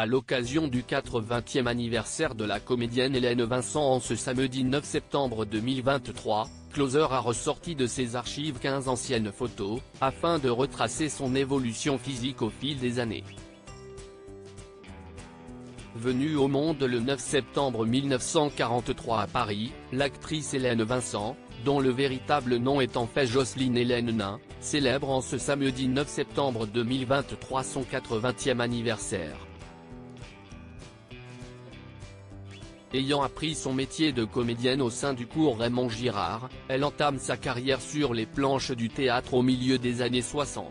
À l'occasion du 80e anniversaire de la comédienne Hélène Vincent en ce samedi 9 septembre 2023, Closer a ressorti de ses archives 15 anciennes photos, afin de retracer son évolution physique au fil des années. Venue au monde le 9 septembre 1943 à Paris, l'actrice Hélène Vincent, dont le véritable nom est en fait Jocelyne Hélène Nain, célèbre en ce samedi 9 septembre 2023 son 80e anniversaire. Ayant appris son métier de comédienne au sein du cours Raymond Girard, elle entame sa carrière sur les planches du théâtre au milieu des années 60.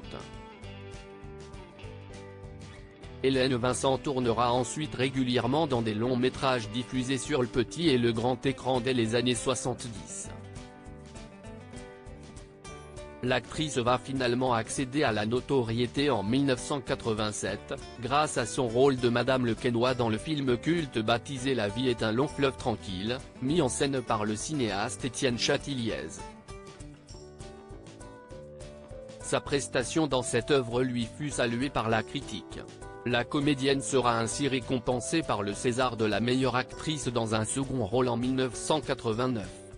Hélène Vincent tournera ensuite régulièrement dans des longs métrages diffusés sur le petit et le grand écran dès les années 70. L'actrice va finalement accéder à la notoriété en 1987, grâce à son rôle de Madame Le dans le film culte baptisé La vie est un long fleuve tranquille, mis en scène par le cinéaste Étienne Chatiliez. Sa prestation dans cette œuvre lui fut saluée par la critique. La comédienne sera ainsi récompensée par le César de la meilleure actrice dans un second rôle en 1989.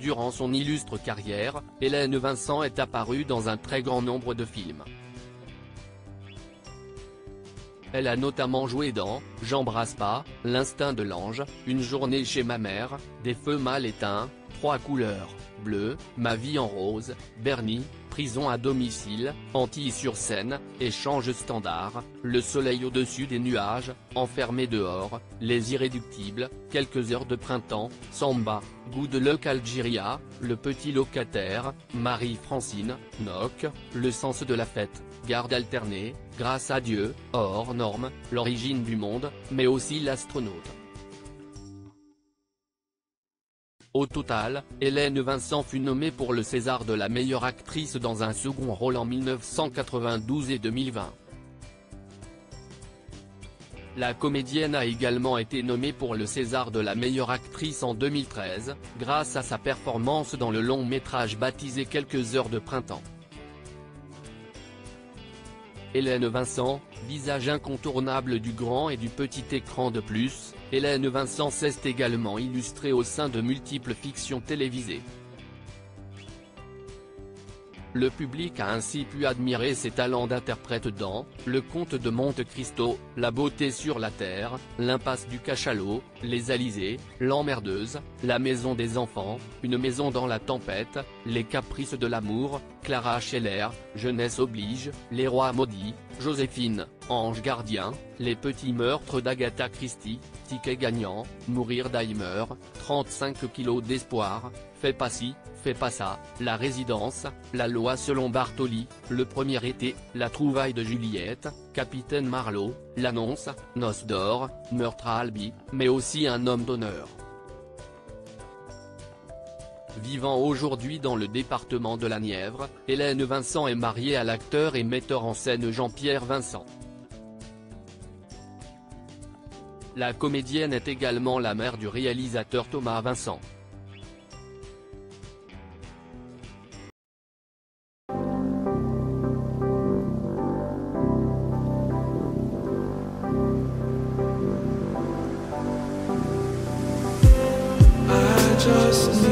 Durant son illustre carrière, Hélène Vincent est apparue dans un très grand nombre de films. Elle a notamment joué dans « J'embrasse pas »,« L'instinct de l'ange »,« Une journée chez ma mère »,« Des feux mal éteints »,« Trois couleurs »,« Bleu »,« Ma vie en rose »,« Bernie »,« Prison à domicile »,« Antilles-sur-Seine »,« Échange standard »,« Le soleil au-dessus des nuages »,« Enfermé dehors »,« Les irréductibles »,« Quelques heures de printemps »,« Samba »,« Good luck Algeria »,« Le petit locataire »,« Marie-Francine »,« Noc »,« Le sens de la fête »,« Garde alternée »,« Grâce à Dieu »,« Hors norme »,« L'origine du monde », mais aussi L'astronaute. Au total, Hélène Vincent fut nommée pour le César de la meilleure actrice dans un second rôle en 1992 et 2020. La comédienne a également été nommée pour le César de la meilleure actrice en 2013, grâce à sa performance dans le long métrage baptisé Quelques heures de printemps. Hélène Vincent, visage incontournable du grand et du petit écran de plus, Hélène Vincent s'est également illustrée au sein de multiples fictions télévisées. Le public a ainsi pu admirer ses talents d'interprète dans « Le Comte de Monte Cristo »,« La beauté sur la terre »,« L'impasse du cachalot »,« Les Alizés »,« L'emmerdeuse »,« La maison des enfants »,« Une maison dans la tempête »,« Les caprices de l'amour »,« Clara Scheller »,« Jeunesse oblige »,« Les rois maudits »,« Joséphine »,« Ange gardien »,« Les petits meurtres d'Agatha Christie »,« Ticket gagnant »,« Mourir d'Heimer »,« 35 kilos d'espoir »,« Fais pas ci, fais pas ça, La résidence, La loi selon Bartoli, Le premier été, La trouvaille de Juliette, Capitaine Marlowe, L'annonce, Noce d'or, Meurtre à Albi, mais aussi Un homme d'honneur. Vivant aujourd'hui dans le département de la Nièvre, Hélène Vincent est mariée à l'acteur et metteur en scène Jean-Pierre Vincent. La comédienne est également la mère du réalisateur Thomas Vincent. trust me.